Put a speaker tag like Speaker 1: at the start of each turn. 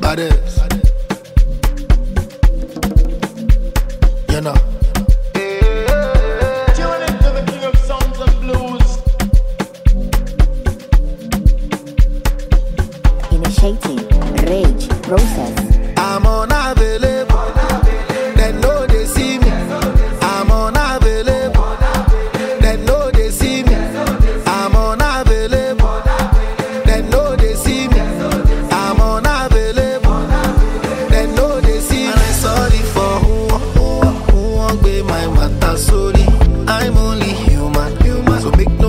Speaker 1: Baddest. You know.
Speaker 2: Tune into the king of sounds and blues.
Speaker 3: Initiating rage process.
Speaker 1: I'm on a vele. I'm only human, human. So make no